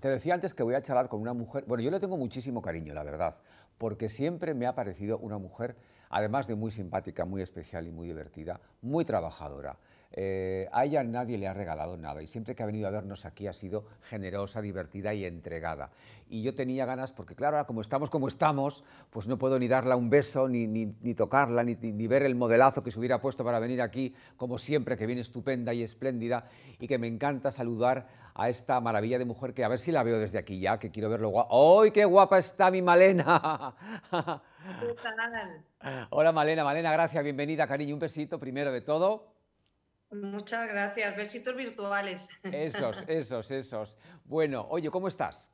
Te decía antes que voy a charlar con una mujer, bueno, yo le tengo muchísimo cariño, la verdad, porque siempre me ha parecido una mujer, además de muy simpática, muy especial y muy divertida, muy trabajadora. Eh, a ella nadie le ha regalado nada y siempre que ha venido a vernos aquí ha sido generosa, divertida y entregada. Y yo tenía ganas, porque claro, ahora como estamos como estamos, pues no puedo ni darle un beso, ni, ni, tocarla, ni, ni, ver el modelazo que se hubiera puesto para venir aquí, como siempre, que viene estupenda y espléndida, y que me encanta saludar a esta maravilla de mujer que a ver si la veo desde aquí ya, que quiero verlo guapa. ¡Ay, qué guapa está mi Malena! ¿Qué tal? Hola Malena, Malena, gracias, bienvenida, cariño, un besito primero de todo. Muchas gracias. Besitos virtuales. Esos, esos, esos. Bueno, oye, ¿cómo estás?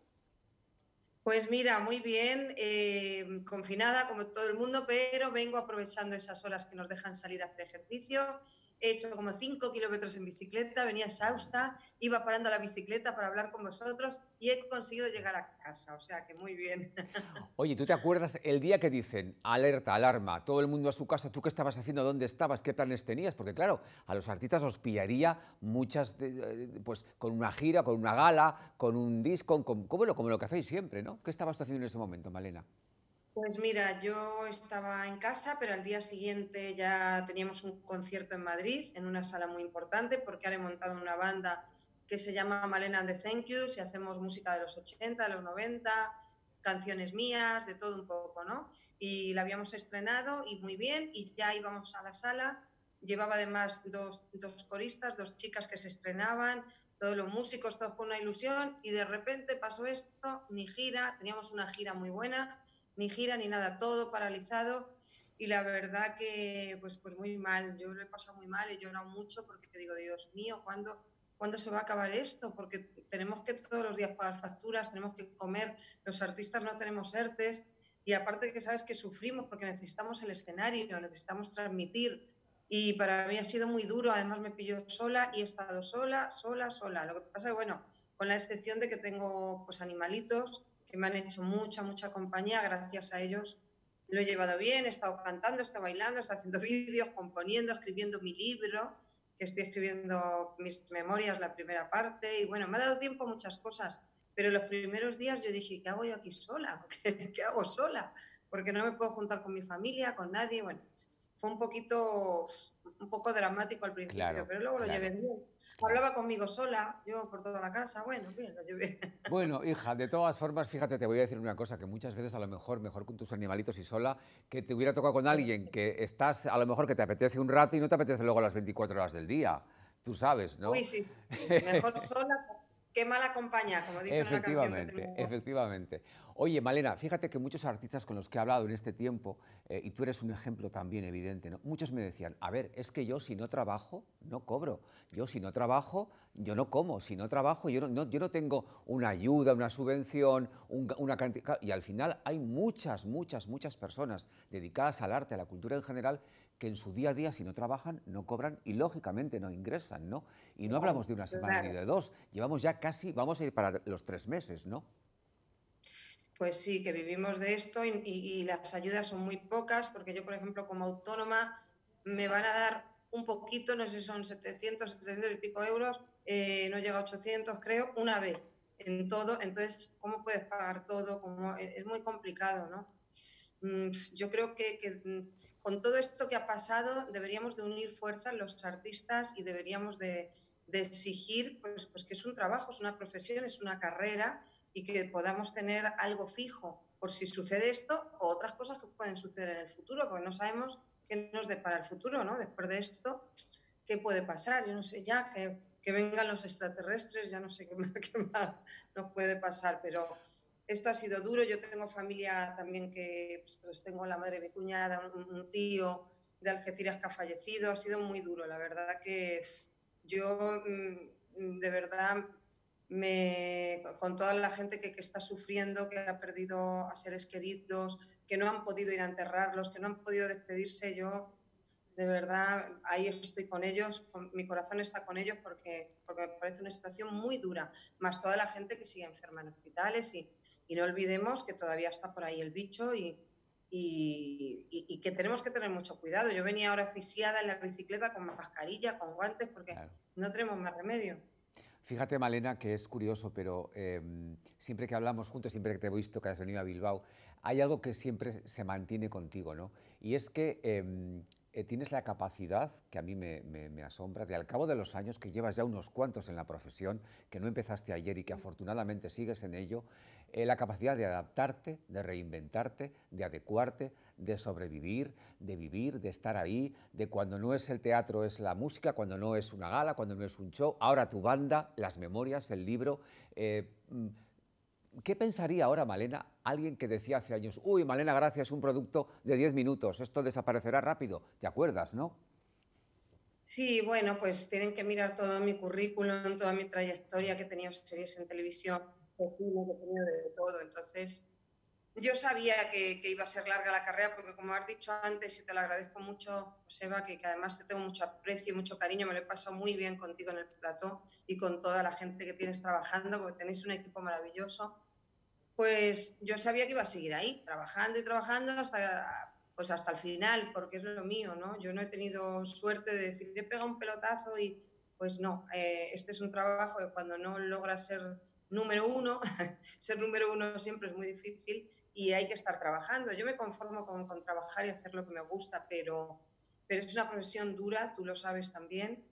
Pues mira, muy bien, eh, confinada como todo el mundo, pero vengo aprovechando esas horas que nos dejan salir a hacer ejercicio he hecho como 5 kilómetros en bicicleta, venía exhausta, iba parando la bicicleta para hablar con vosotros y he conseguido llegar a casa, o sea que muy bien. Oye, ¿tú te acuerdas el día que dicen alerta, alarma, todo el mundo a su casa, tú qué estabas haciendo, dónde estabas, qué planes tenías? Porque claro, a los artistas os pillaría muchas, pues con una gira, con una gala, con un disco, con, como, lo, como lo que hacéis siempre, ¿no? ¿Qué estabas haciendo en ese momento, Malena? Pues mira, yo estaba en casa, pero al día siguiente ya teníamos un concierto en Madrid, en una sala muy importante, porque ahora he montado una banda que se llama Malena the Thank Yous y hacemos música de los 80, de los 90, canciones mías, de todo un poco, ¿no? Y la habíamos estrenado y muy bien, y ya íbamos a la sala. Llevaba además dos, dos coristas, dos chicas que se estrenaban, todos los músicos, todos con una ilusión, y de repente pasó esto, ni gira, teníamos una gira muy buena ni gira ni nada, todo paralizado y la verdad que pues, pues muy mal, yo lo he pasado muy mal, he llorado mucho porque digo, Dios mío, ¿cuándo, ¿cuándo se va a acabar esto? Porque tenemos que todos los días pagar facturas, tenemos que comer, los artistas no tenemos ERTES y aparte que sabes que sufrimos porque necesitamos el escenario, necesitamos transmitir y para mí ha sido muy duro, además me pilló sola y he estado sola, sola, sola. Lo que pasa es que, bueno, con la excepción de que tengo pues animalitos, que me han hecho mucha, mucha compañía. Gracias a ellos lo he llevado bien, he estado cantando, he estado bailando, he estado haciendo vídeos, componiendo, escribiendo mi libro, que estoy escribiendo mis memorias, la primera parte. Y bueno, me ha dado tiempo a muchas cosas. Pero los primeros días yo dije, ¿qué hago yo aquí sola? ¿Qué, hago sola? Porque no me puedo juntar con mi familia, con nadie. Bueno, fue un poquito, un poco dramático al principio, pero luego lo llevé bien. Hablaba conmigo sola, yo por toda la casa, bueno, bien, lo llevé. Bueno, hija, de todas formas, fíjate, te voy a decir una cosa, que muchas veces a lo mejor, mejor con tus animalitos y sola, que te hubiera tocado con alguien que estás, a lo mejor que te apetece un rato y no te apetece luego las 24 horas del día. Tú sabes, ¿no? Uy, sí, mejor sola qué mala compañía, como dice efectivamente, una canción Efectivamente. Oye, Malena, fíjate que muchos artistas con los que he hablado en este tiempo, eh, y tú eres un ejemplo también evidente, ¿no? muchos me decían, a ver, es que yo si no trabajo, no cobro. Yo si no trabajo, yo no como. Si no trabajo, yo no, yo no tengo una ayuda, una subvención, una cantidad... Y al final hay muchas, muchas, muchas personas dedicadas al arte, a la cultura en general, que en su día a día, si no trabajan, no cobran y lógicamente no ingresan, ¿no? Y no hablamos de una semana ni de dos, llevamos ya casi, vamos a ir para los tres meses, ¿no? Pues sí, que vivimos de esto y, las ayudas son muy pocas, porque yo, por ejemplo, como autónoma, me van a dar un poquito, no sé si son 700, 700 y pico euros, eh, no llega a 800, creo, una vez en todo. Entonces, ¿cómo puedes pagar todo? es muy complicado, ¿no? Mm, yo creo que, mm, con todo esto que ha pasado deberíamos de unir fuerzas los artistas y deberíamos de, exigir pues, pues, que es un trabajo, es una profesión, es una carrera y que podamos tener algo fijo por si sucede esto o otras cosas que pueden suceder en el futuro, porque no sabemos qué nos depara el futuro, ¿no? Después de esto, ¿qué puede pasar? Yo no sé ya, que, que vengan los extraterrestres, ya no sé qué más, qué más nos puede pasar, pero esto ha sido duro. Yo tengo familia también que, pues, pues tengo la madre de mi cuñada, un, tío de Algeciras que ha fallecido. Ha sido muy duro, la verdad que yo mm, de verdad me, con toda la gente que, que, está sufriendo, que ha perdido a seres queridos, que no han podido ir a enterrarlos, que no han podido despedirse, yo de verdad ahí estoy con ellos, mi corazón está con ellos porque, porque me parece una situación muy dura, más toda la gente que sigue enferma en hospitales y, y no olvidemos que todavía está por ahí el bicho y, y, que tenemos que tener mucho cuidado. Yo venía ahora asfixiada en la bicicleta con mascarilla, con guantes, porque no tenemos más remedio. Fíjate, Malena, que es curioso, pero em, siempre que hablamos juntos, siempre que te he visto que has venido a Bilbao, hay algo que siempre se mantiene contigo, ¿no? Y es que em, eh, tienes la capacidad, que a mí me, asombra, de al cabo de los años, que llevas ya unos cuantos en la profesión, que no empezaste ayer y que afortunadamente sigues en ello, la capacidad de adaptarte, de reinventarte, de adecuarte, de sobrevivir, de vivir, de estar ahí, de cuando no es el teatro es la música, cuando no es una gala, cuando no es un show, ahora tu banda, las memorias, el libro. Eh, mm, ¿Qué pensaría ahora Malena, alguien que decía hace años, uy, Malena Gracia es un producto de 10 minutos, esto desaparecerá rápido? ¿Te acuerdas, no? Sí, bueno, pues tienen que mirar todo mi currículum, toda mi trayectoria, que he tenido series en televisión, que he tenido de todo. Entonces, yo sabía que, iba a ser larga la carrera, porque como has dicho antes, y te lo agradezco mucho, Joseba, que, que, además te tengo mucho aprecio y mucho cariño, me lo he pasado muy bien contigo en el plató y con toda la gente que tienes trabajando, porque tenéis un equipo maravilloso, pues yo sabía que iba a seguir ahí, trabajando y trabajando hasta, pues hasta el final, porque es lo mío, ¿no? Yo no he tenido suerte de decir, he pegado un pelotazo y pues no, eh, este es un trabajo que cuando no logras ser número uno, ser número uno siempre es muy difícil y hay que estar trabajando. Yo me conformo con, trabajar y hacer lo que me gusta, pero, pero es una profesión dura, tú lo sabes también,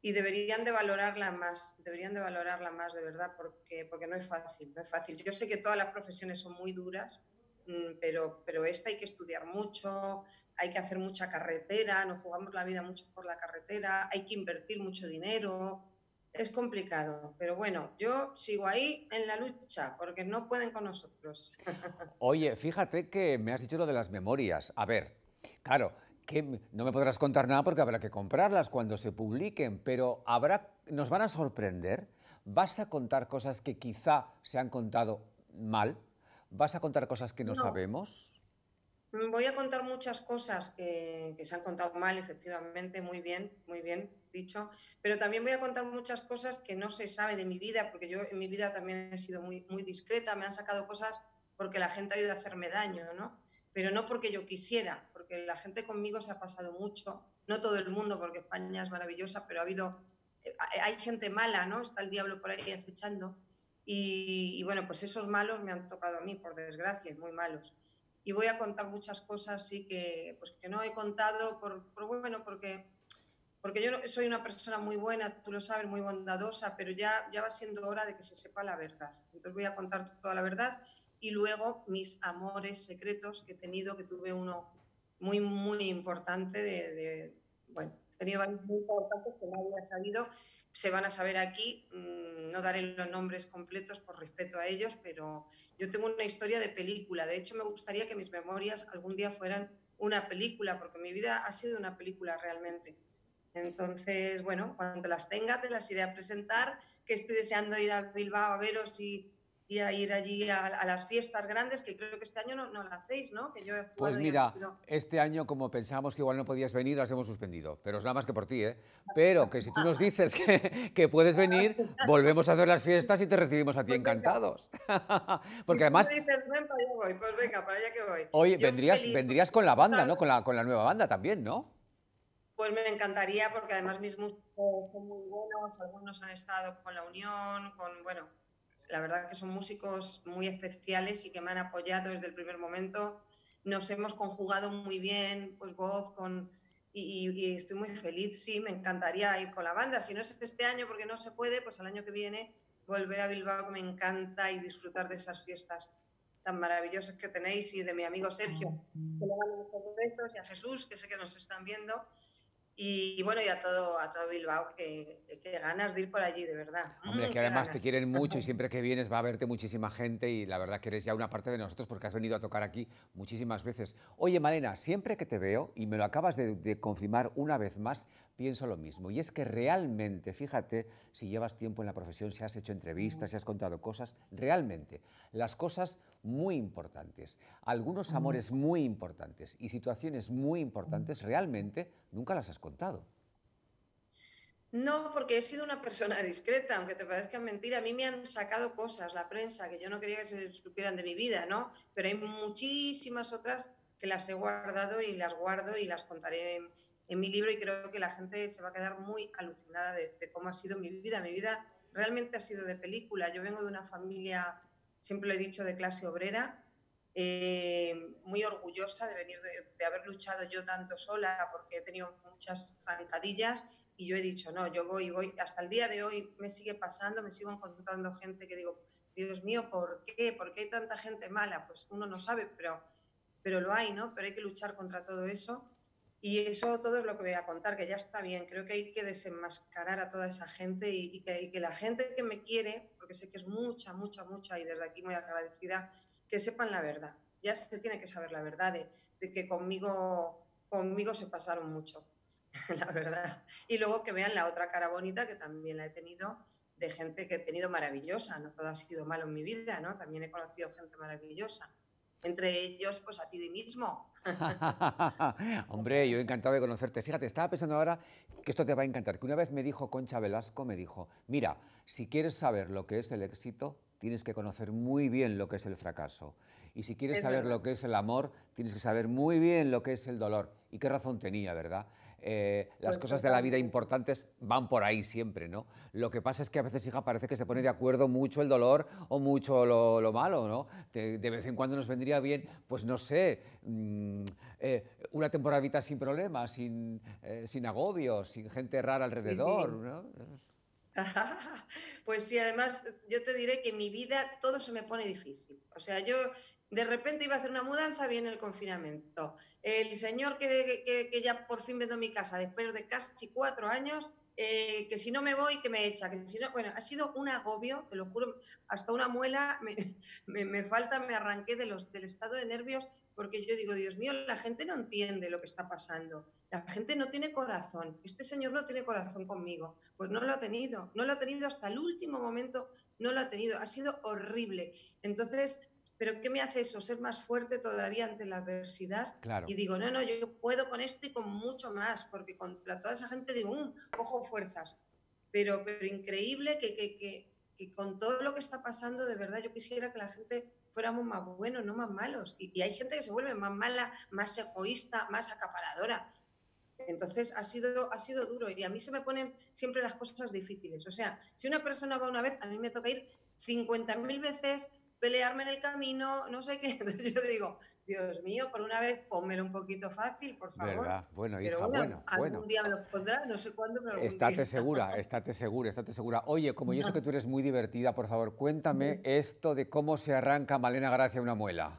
y deberían de valorarla más, deberían de valorarla más de verdad, porque, porque no es fácil, no es fácil. Yo sé que todas las profesiones son muy duras, mm, pero, pero esta hay que estudiar mucho, hay que hacer mucha carretera, nos jugamos la vida mucho por la carretera, hay que invertir mucho dinero, es complicado, pero bueno, yo sigo ahí en la lucha porque no pueden con nosotros. Oye, fíjate que me has dicho lo de las memorias. A ver, claro, que no me podrás contar nada porque habrá que comprarlas cuando se publiquen, pero habrá, nos van a sorprender. ¿Vas a contar cosas que quizá se han contado mal? ¿Vas a contar cosas que no, sabemos? Voy a contar muchas cosas que, que se han contado mal, efectivamente, muy bien, muy bien dicho, pero también voy a contar muchas cosas que no se sabe de mi vida, porque yo en mi vida también he sido muy, muy discreta, me han sacado cosas porque la gente ha ido a hacerme daño, ¿no? Pero no porque yo quisiera, porque la gente conmigo se ha pasado mucho, no todo el mundo, porque España es maravillosa, pero ha habido, eh, hay gente mala, ¿no? Está el diablo por ahí acechando. Y, y, bueno, pues esos malos me han tocado a mí, por desgracia, muy malos. Y voy a contar muchas cosas, sí, que, pues, que no he contado, por, por bueno, porque porque yo soy una persona muy buena, tú lo sabes, muy bondadosa, pero ya, ya va siendo hora de que se sepa la verdad. Entonces voy a contar toda la verdad y luego mis amores secretos que he tenido, que tuve uno muy, muy importante de, bueno, he tenido varios muy importantes que nadie ha sabido, se van a saber aquí, mm, no daré los nombres completos por respeto a ellos, pero yo tengo una historia de película, de hecho me gustaría que mis memorias algún día fueran una película, porque mi vida ha sido una película realmente. Entonces, bueno, cuando las tenga te las iré a presentar, que estoy deseando ir a Bilbao a veros y, a ir allí a, las fiestas grandes, que creo que este año no, no lo hacéis, ¿no? Que yo he pues mira, este año como pensábamos que igual no podías venir, las hemos suspendido, pero es nada más que por ti, ¿eh? Pero que si tú nos dices que, que puedes venir, volvemos a hacer las fiestas y te recibimos a ti pues encantados. Porque además... Dices, ven para allá voy, pues venga, para allá que voy. Oye, vendrías, vendrías con la banda, ¿no? Con la, con la nueva banda también, ¿no? Pues me encantaría porque además mis músicos son muy buenos, algunos han estado con la Unión, con, bueno, la verdad que son músicos muy especiales y que me han apoyado desde el primer momento. Nos hemos conjugado muy bien, pues voz con... Y, estoy muy feliz, sí, me encantaría ir con la banda. Si no es este año porque no se puede, pues el año que viene volver a Bilbao, que me encanta, y disfrutar de esas fiestas tan maravillosas que tenéis y de mi amigo Sergio, que le mando muchos besos, y a Jesús, que sé que nos están viendo. Y, bueno, y a todo, a todo Bilbao, que, ganas de ir por allí, de verdad. Hombre, mm, que además te quieren mucho y siempre que vienes va a verte muchísima gente y la verdad que eres ya una parte de nosotros porque has venido a tocar aquí muchísimas veces. Oye, Malena, siempre que te veo, y me lo acabas de confirmar una vez más, pienso lo mismo. Y es que realmente, fíjate, si llevas tiempo en la profesión, si has hecho entrevistas, si has contado cosas, realmente, las cosas muy importantes, algunos amores muy importantes y situaciones muy importantes, realmente nunca las has contado. No, porque he sido una persona discreta, aunque te parezca mentira. A mí me han sacado cosas, la prensa, que yo no quería que se supieran de mi vida, ¿no? Pero hay muchísimas otras que las he guardado y las guardo y las contaré en mi libro y creo que la gente se va a quedar muy alucinada de, cómo ha sido mi vida. Mi vida realmente ha sido de película. Yo vengo de una familia, siempre lo he dicho, de clase obrera, eh, muy orgullosa de venir de, haber luchado yo tanto sola porque he tenido muchas zancadillas y yo he dicho, no, yo voy, voy, hasta el día de hoy me sigue pasando, me sigo encontrando gente que digo, Dios mío, ¿por qué? ¿Por qué hay tanta gente mala? Pues uno no sabe, pero, pero lo hay, ¿no? Pero hay que luchar contra todo eso. Y eso todo es lo que voy a contar, que ya está bien. Creo que hay que desenmascarar a toda esa gente y, que, la gente que me quiere, porque sé que es mucha, mucha, mucha, y desde aquí muy agradecida, que sepan la verdad. Ya se tiene que saber la verdad de, que conmigo, conmigo se pasaron mucho, la verdad. Y luego que vean la otra cara bonita que también la he tenido de gente que he tenido maravillosa. No todo ha sido malo en mi vida, ¿no? También he conocido gente maravillosa. Entre ellos, pues a ti mismo. Hombre, yo encantado de conocerte. Fíjate, estaba pensando ahora que esto te va a encantar. Que una vez me dijo Concha Velasco, me dijo, mira, si quieres saber lo que es el éxito, tienes que conocer muy bien lo que es el fracaso. Y si quieres saber lo que es el amor, tienes que saber muy bien lo que es el dolor. Y qué razón tenía, ¿verdad? Eh, las pues cosas de la vida importantes van por ahí siempre, ¿no? Lo que pasa es que a veces, hija, parece que se pone de acuerdo mucho el dolor o mucho lo, malo, ¿no? De, vez en cuando nos vendría bien, pues no sé, mm, eh, una temporadita sin problemas, sin, eh, sin agobios, sin gente rara alrededor, ¿no? Pues sí, además yo te diré que en mi vida todo se me pone difícil. O sea, yo de repente iba a hacer una mudanza, viene el confinamiento. El señor que, ya por fin vendo mi casa después de casi cuatro años, eh, que si no me voy, que me echa. Que si no, bueno, ha sido un agobio, te lo juro, hasta una muela me, falta, me arranqué de los, del estado de nervios, porque yo digo, Dios mío, la gente no entiende lo que está pasando. La gente no tiene corazón. Este señor no tiene corazón conmigo. Pues no lo ha tenido. No lo ha tenido hasta el último momento. No lo ha tenido. Ha sido horrible. Entonces, pero ¿qué me hace eso? Ser más fuerte todavía ante la adversidad. Y digo, no, no, yo puedo con esto y con mucho más, porque contra toda esa gente digo, um, cojo fuerzas. Pero, pero increíble que, que, que, que, con todo lo que está pasando, de verdad, yo quisiera que la gente fuéramos más buenos, no más malos. Y, y hay gente que se vuelve más mala, más egoísta, más acaparadora. Entonces ha sido, ha sido duro y a mí se me ponen siempre las cosas difíciles. O sea, si una persona va una vez, a mí me toca ir 50.000 veces pelearme en el camino, no sé qué. Entonces yo digo, Dios mío, por una vez pónmelo un poquito fácil, por favor. ¿Verdad? Bueno, hija, pero bueno, algún día me lo pondrá, no sé cuándo, pero algún Estate segura, estate segura, estate segura. Oye, como yo sé que tú eres muy divertida, por favor, cuéntame esto de cómo se arranca Malena Gracia una muela.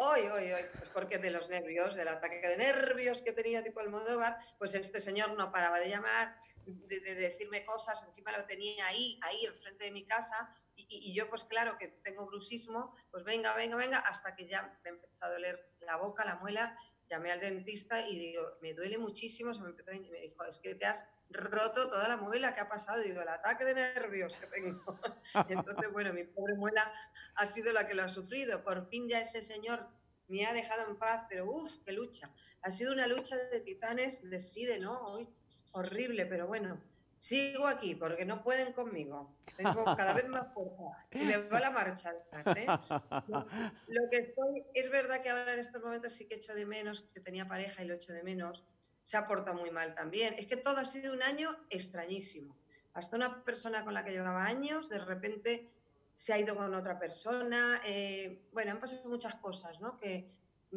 Hoy, hoy, hoy, pues porque de los nervios, del ataque de nervios que tenía tipo Almodóvar, pues este señor no paraba de llamar, de, decirme cosas, encima lo tenía ahí, ahí enfrente de mi casa, y, yo pues claro que tengo bruxismo, pues venga, venga, venga, hasta que ya me ha empezado a doler la boca, la muela, llamé al dentista y digo, me duele muchísimo, se me empezó y me dijo, es que te has roto toda la muela que ha pasado, digo, el ataque de nervios que tengo. Entonces, bueno, mi pobre muela ha sido la que lo ha sufrido. Por fin ya ese señor me ha dejado en paz, pero uff, qué lucha. Ha sido una lucha de titanes, de sí, de no, horrible, pero bueno, sigo aquí porque no pueden conmigo. Tengo cada vez más fuerza y me va la marcha ¿eh? Lo que estoy, es verdad que ahora en estos momentos sí que echo de menos, que tenía pareja y lo echo de menos, se ha portado muy mal también. Es que todo ha sido un año extrañísimo. Hasta una persona con la que llevaba años, de repente se ha ido con otra persona. Eh, bueno, han pasado muchas cosas, ¿no? Que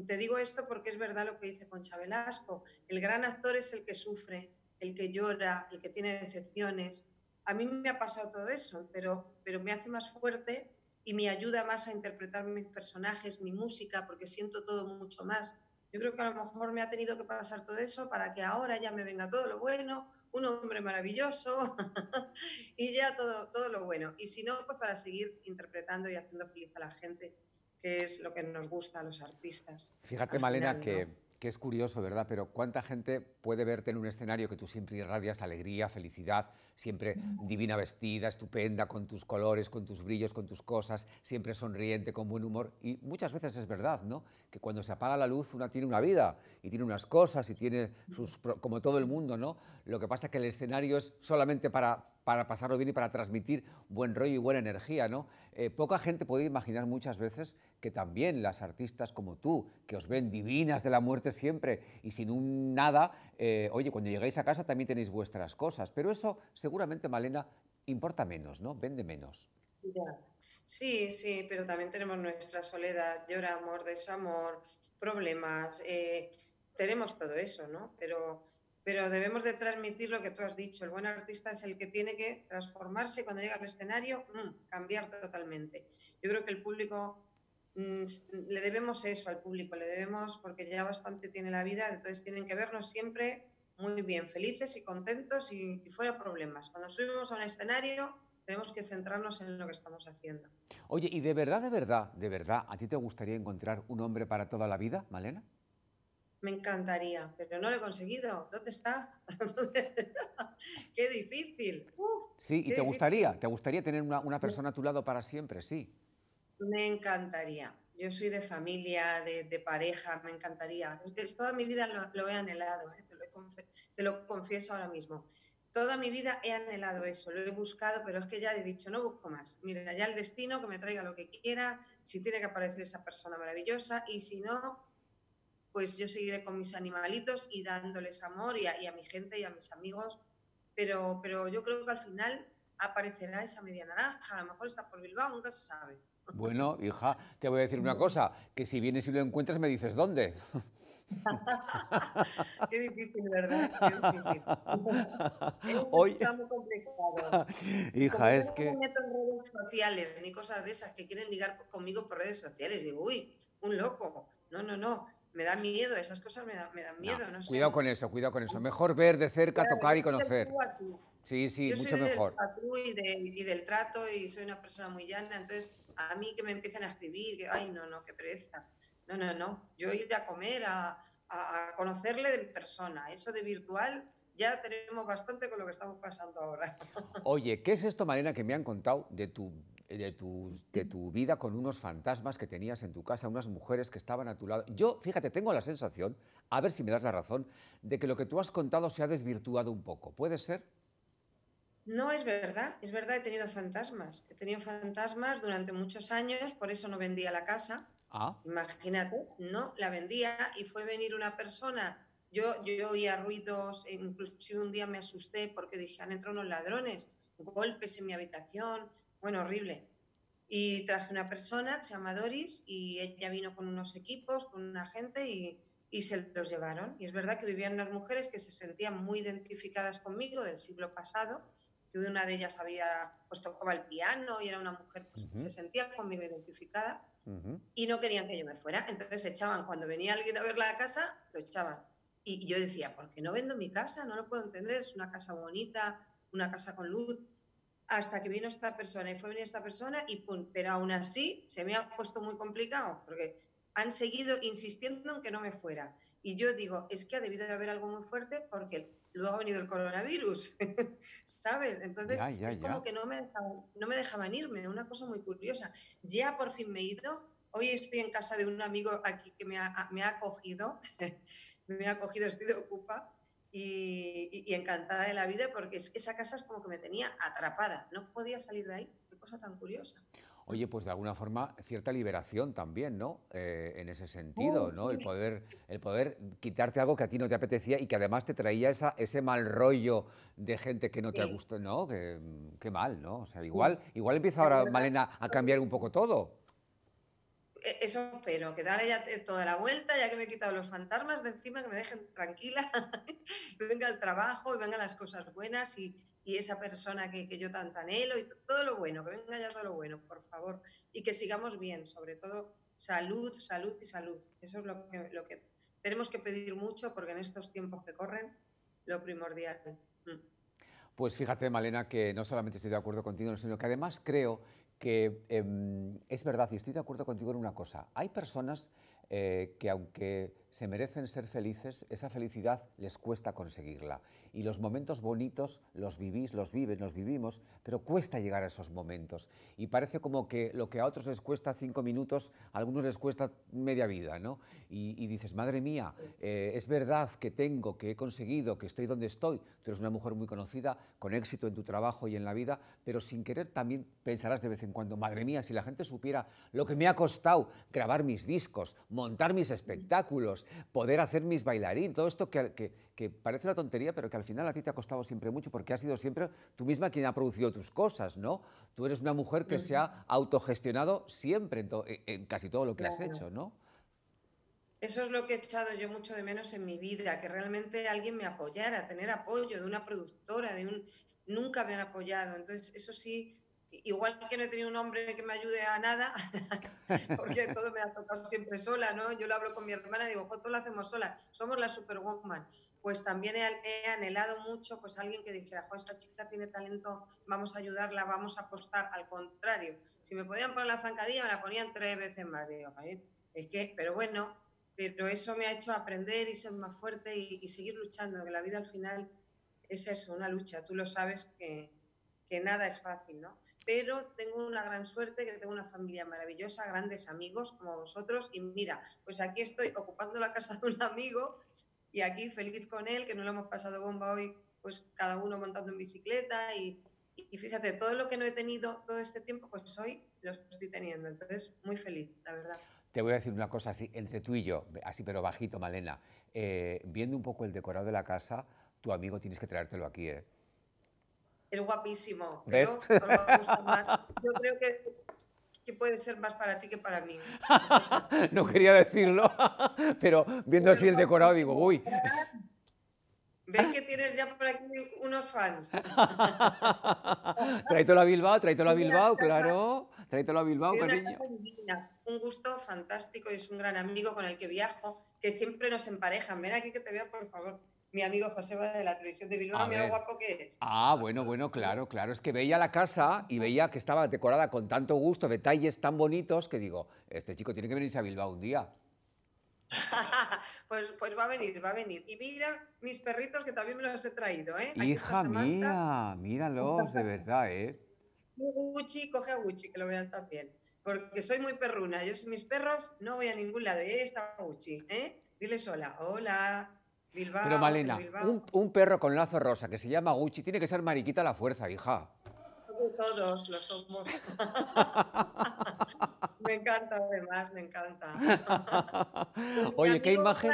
te digo esto porque es verdad lo que dice Concha Velasco. El gran actor es el que sufre, el que llora, el que tiene decepciones. A mí me ha pasado todo eso, pero, pero me hace más fuerte y me ayuda más a interpretar mis personajes, mi música, porque siento todo mucho más. Yo creo que a lo mejor me ha tenido que pasar todo eso para que ahora ya me venga todo lo bueno, un hombre maravilloso y ya todo, todo lo bueno. Y si no, pues para seguir interpretando y haciendo feliz a la gente, que es lo que nos gusta a los artistas. Fíjate, Malena, que que es curioso, ¿verdad? Pero ¿cuánta gente puede verte en un escenario que tú siempre irradias alegría, felicidad, siempre divina vestida, estupenda, con tus colores, con tus brillos, con tus cosas, siempre sonriente, con buen humor? Y muchas veces es verdad, ¿no? Que cuando se apaga la luz una tiene una vida y tiene unas cosas y tiene sus, como todo el mundo, ¿no? Lo que pasa es que el escenario es solamente para, para pasarlo bien y para transmitir buen rollo y buena energía, ¿no? Eh, poca gente puede imaginar muchas veces que también las artistas como tú, que os ven divinas de la muerte siempre y sin un nada, eh, oye, cuando llegáis a casa también tenéis vuestras cosas. Pero eso seguramente, Malena, importa menos, ¿no? Vende menos. Sí, sí, pero también tenemos nuestra soledad, lloramos, desamor, problemas, eh, tenemos todo eso, ¿no? Pero, pero debemos de transmitir lo que tú has dicho. El buen artista es el que tiene que transformarse cuando llega al escenario, mm, cambiar totalmente. Yo creo que el público, mm, le debemos eso al público, le debemos porque ya bastante tiene la vida, entonces tienen que vernos siempre muy bien, felices y contentos y, y fuera problemas. Cuando subimos a un escenario, tenemos que centrarnos en lo que estamos haciendo. Oye, ¿y de verdad, de verdad, de verdad, a ti te gustaría encontrar un hombre para toda la vida, Malena? Me encantaría, pero no lo he conseguido. ¿Dónde está? qué difícil. sí, y te gustaría, te gustaría tener una, persona a tu lado para siempre, sí. Me encantaría. Yo soy de familia, de, pareja, me encantaría. Es toda mi vida lo, he anhelado, ¿eh? te lo confieso ahora mismo toda mi vida he anhelado eso, lo he buscado, pero es que ya he dicho, no busco más. Miren, ya el destino, que me traiga lo que quiera, si tiene que aparecer esa persona maravillosa y si no, pues yo seguiré con mis animalitos y dándoles amor y a, mi gente y a mis amigos. Pero, pero yo creo que al final aparecerá esa media naranja, a lo mejor está por Bilbao, nunca se sabe. Bueno, hija, te voy a decir una cosa, que si vienes y lo encuentras me dices dónde. Qué difícil, ¿verdad? Qué difícil. Hoy... está muy complicado. Hija, es que... No me meto en redes sociales ni cosas de esas que quieren ligar conmigo por redes sociales. Digo, uy, un loco. No, no, no. Me da miedo, esas cosas me, me dan miedo. No, Cuidado con eso, cuidado con eso. Mejor ver de cerca, tocar y conocer. Sí, sí, yo mucho soy mejor. Del y, y del trato y soy una persona muy llana, entonces a mí que me empiezan a escribir, que, ay, no, no, qué pereza. No, no, no. Yo ir a comer, a, conocerle de persona. Eso de virtual ya tenemos bastante con lo que estamos pasando ahora. Oye, ¿qué es esto, Marina, que me han contado de tu, de tu, de tu vida con unos fantasmas que tenías en tu casa, unas mujeres que estaban a tu lado? Yo, fíjate, tengo la sensación, a ver si me das la razón, de que lo que tú has contado se ha desvirtuado un poco. ¿Puede ser? No, es verdad, es verdad, he tenido fantasmas. He tenido fantasmas durante muchos años, por eso no vendía la casa. Ah. Imagínate, no la vendía y fue venir una persona. Yo, yo oía ruidos, e inclusive un día me asusté porque dije, han entrado unos ladrones, golpes en mi habitación, bueno, horrible. Y traje una persona, se llama Doris, y ella vino con unos equipos, con una gente y, y se los llevaron. Y es verdad que vivían unas mujeres que se sentían muy identificadas conmigo del siglo pasado, que una de ellas había, pues tocaba el piano y era una mujer pues, que se sentía conmigo identificada y no querían que yo me fuera. Entonces echaban, cuando venía alguien a ver la casa, lo echaban. Y yo decía, ¿por qué no vendo mi casa? No lo puedo entender, es una casa bonita, una casa con luz. Hasta que vino esta persona y fue venir esta persona y pum, pero aún así se me ha puesto muy complicado porque han seguido insistiendo en que no me fuera. Y yo digo, es que ha debido de haber algo muy fuerte porque luego ha venido el coronavirus, ¿sabes? Entonces es como que no me, dejaban, no me dejaban irme, una cosa muy curiosa. Ya por fin me he ido, hoy estoy en casa de un amigo aquí que me ha, me ha acogido, me ha acogido, estoy de ocupa y, y, encantada de la vida porque esa casa es como que me tenía atrapada, no podía salir de ahí, qué cosa tan curiosa. Oye, pues de alguna forma cierta liberación también, ¿no? Eh, en ese sentido, ¿no? El poder, el poder quitarte algo que a ti no te apetecía y que además te traía esa, ese mal rollo de gente que no te gustó, ¿no? Qué mal, ¿no? O sea, igual, igual empieza ahora Malena a cambiar un poco todo. E, eso espero, que darle ya toda la vuelta, ya que me he quitado los fantasmas de encima, que me dejen tranquila, que venga el trabajo y vengan las cosas buenas y, y esa persona que, que, yo tanto anhelo y todo lo bueno, que venga ya todo lo bueno, por favor, y que sigamos bien, sobre todo salud, salud y salud. Eso es lo que, lo que tenemos que pedir mucho porque en estos tiempos que corren, lo primordial. Mm. Pues fíjate, Malena, que no solamente estoy de acuerdo contigo, sino que además creo que em, es verdad, y estoy de acuerdo contigo en una cosa, hay personas eh, que aunque se merecen ser felices, esa felicidad les cuesta conseguirla y los momentos bonitos los vivís, los viven, los vivimos, pero cuesta llegar a esos momentos. Y parece como que lo que a otros les cuesta cinco minutos, a algunos les cuesta media vida, ¿no? Y, dices, madre mía, eh, es verdad que tengo, que he conseguido, que estoy donde estoy. Tú eres una mujer muy conocida, con éxito en tu trabajo y en la vida, pero sin querer también pensarás de vez en cuando, madre mía, si la gente supiera lo que me ha costado grabar mis discos, montar mis espectáculos, vídeos, poder hacer mis bailarín, todo esto que, que, parece una tontería, pero que al final a ti te ha costado siempre mucho porque has sido siempre tú misma quien ha producido tus cosas, ¿no? Tú eres una mujer que se ha autogestionado siempre en, casi todo lo que has hecho, ¿no? Eso es lo que he echado yo mucho de menos en mi vida, que realmente alguien me apoyara, tener apoyo de una productora, de un... Nunca me han apoyado. Entonces, eso sí, igual que no he tenido un hombre que me ayude a nada, porque todo me ha tocado siempre sola, ¿no? Yo lo hablo con mi hermana digo, todo lo hacemos sola, somos la superwoman. Pues también he, anhelado mucho, pues alguien que dijera, esta chica tiene talento, vamos a ayudarla, vamos a apostar. Al contrario, si me podían poner la zancadilla, me la ponían tres veces más. Digo, es que, pero bueno, pero eso me ha hecho aprender y ser más fuerte y, y seguir luchando, que la vida al final es eso, una lucha. Tú lo sabes que, que nada es fácil, ¿no? Pero tengo una gran suerte, que tengo una familia maravillosa, grandes amigos como vosotros, y mira, pues aquí estoy ocupando la casa de un amigo y aquí feliz con él, que no lo hemos pasado bomba hoy, pues cada uno montando en bicicleta y, y fíjate, todo lo que no he tenido todo este tiempo, pues hoy lo estoy teniendo, entonces muy feliz, la verdad. Te voy a decir una cosa así, entre tú y yo, así pero bajito, Malena, eh, viendo un poco el decorado de la casa, tu amigo tienes que traértelo aquí, ¿eh? Es guapísimo. ¿Ves? Yo creo que, puede ser más para ti que para mí. no quería decirlo, pero viendo así el decorado digo, uy. Ves que tienes ya por aquí unos fans. tráetelo a Bilbao, tráetelo a Bilbao, claro. Tráetelo a Bilbao, cariño. Un gusto fantástico y es un gran amigo con el que viajo, que siempre nos emparejan. Ven aquí que te veo, por favor mi amigo José de la televisión de Bilbao, mira guapo que es. Ah, bueno, bueno, claro, claro. Es que veía la casa y veía que estaba decorada con tanto gusto, detalles tan bonitos, que digo, este chico tiene que venirse a Bilbao un día. pues, pues va a venir, va a venir. Y mira mis perritos que también me los he traído, ¿eh? Hija mía, míralos, de verdad, ¿eh? Gucci, coge a Gucci, que lo vean también. Porque soy muy perruna. Yo, mis perros, no voy a ningún lado. Ahí está Gucci, ¿eh? Dile sola, hola. Pero Malena, un, perro con lazo rosa que se llama Gucci tiene que ser mariquita a la fuerza, hija. Todos lo somos. me encanta, además, me encanta. Oye, qué imagen.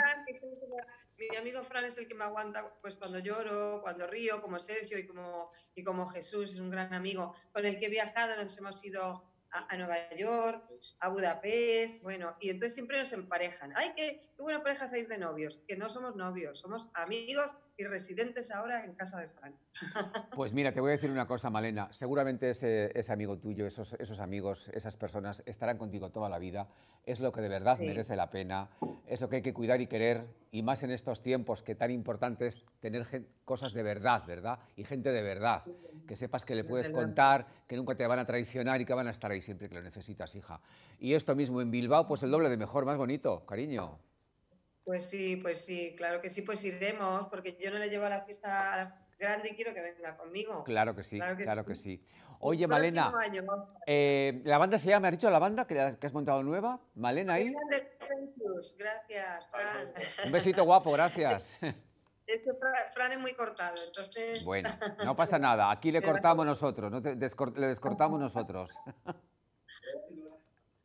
mi amigo Fran es el que me aguanta pues cuando lloro, cuando río, como Sergio y como, y como Jesús, es un gran amigo con el que he viajado, nos hemos ido a, Nueva York, a Budapest, bueno, y entonces siempre nos emparejan. ¡Ay, qué, qué buena pareja hacéis de novios! Que no somos novios, somos amigos y residentes ahora en casa de Fran. Pues mira, te voy a decir una cosa, Malena. Seguramente ese, amigo tuyo, esos, esos, amigos, esas personas estarán contigo toda la vida. Es lo que de verdad merece la pena, es lo que hay que cuidar y querer, y más en estos tiempos que tan importante es tener cosas de verdad, ¿verdad? Y gente de verdad, que sepas que le puedes contar, que nunca te van a traicionar y que van a estar ahí siempre que lo necesitas, hija. Y esto mismo en Bilbao, pues el doble de mejor, más bonito, cariño. Pues sí, pues sí, claro que sí, pues iremos, porque yo no le llevo a la fiesta grande y quiero que venga conmigo. Claro que sí, claro que, sí. Oye, Malena, eh, la banda se llama, ¿me has dicho la banda que, has montado nueva? Malena ahí. Gracias, Fran. Un besito guapo, gracias. Es que Fran es muy cortado, entonces... Bueno, no pasa nada, aquí le cortamos nosotros, no le descortamos nosotros.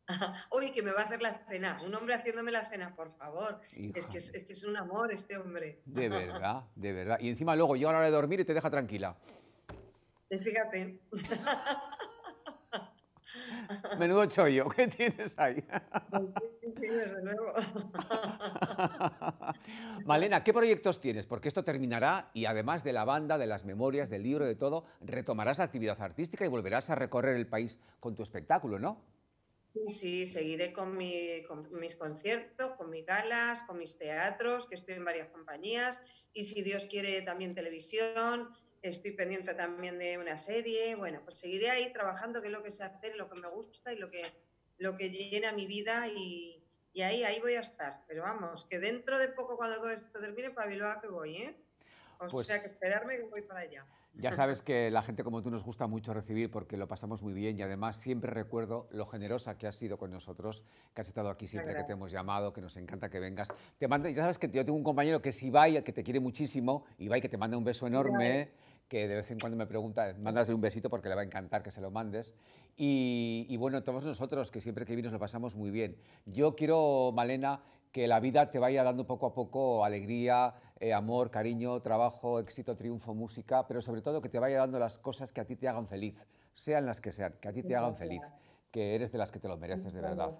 Uy, que me va a hacer la cena. Un hombre haciéndome la cena, por favor. Es que es, un amor este hombre. De verdad, de verdad. Y encima luego llega la hora de dormir y te deja tranquila. Fíjate. Menudo chollo, ¿qué tienes ahí? Malena, ¿qué proyectos tienes? Porque esto terminará y además de la banda, de las memorias, del libro, de todo, retomarás la actividad artística y volverás a recorrer el país con tu espectáculo, ¿no? Sí, seguiré con, mis conciertos, con mis galas, con mis teatros, que estoy en varias compañías, y si Dios quiere también televisión, estoy pendiente también de una serie, bueno, pues seguiré ahí trabajando, que es lo que sé hacer, lo que me gusta y lo que, lo que llena mi vida y, ahí, ahí voy a estar. Pero vamos, que dentro de poco cuando todo esto termine, para que voy, ¿eh? O pues sea que esperarme que voy para allá. Ya sabes que la gente como tú nos gusta mucho recibir porque lo pasamos muy bien y además siempre recuerdo lo generosa que has sido con nosotros, que has estado aquí siempre que te hemos llamado, que nos encanta que vengas. Te mando, ya sabes que yo tengo un compañero que es Ibai, que te quiere muchísimo, Ibai que te manda un beso enorme, que de vez en cuando me pregunta, mandas un besito porque le va a encantar que se lo mandes. Y, y bueno, todos nosotros que siempre que vienes lo pasamos muy bien. Yo quiero, Malena, que la vida te vaya dando poco a poco alegría, eh, amor, cariño, trabajo, éxito, triunfo, música, pero sobre todo que te vaya dando las cosas que a ti te hagan feliz, sean las que sean, que a ti te hagan feliz, que eres de las que te lo mereces de verdad,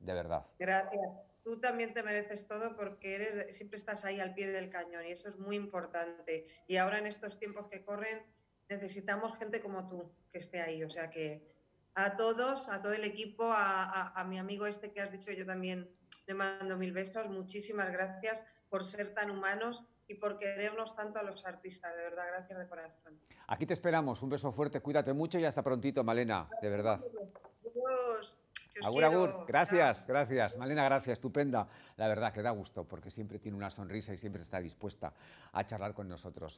de verdad. Gracias. Tú también te mereces todo porque eres, siempre estás ahí al pie del cañón y eso es muy importante. Y ahora en estos tiempos que corren necesitamos gente como tú que esté ahí. O sea que a todos, a todo el equipo, a, a mi amigo este que has dicho, yo también le mando mil besos. Muchísimas gracias por ser tan humanos y por querernos tanto a los artistas. De verdad, gracias de corazón. Aquí te esperamos. Un beso fuerte, cuídate mucho y hasta prontito, Malena, de verdad. Agur, agur. Gracias, gracias. Malena, gracias. Estupenda. La verdad que da gusto porque siempre tiene una sonrisa y siempre está dispuesta a charlar con nosotros.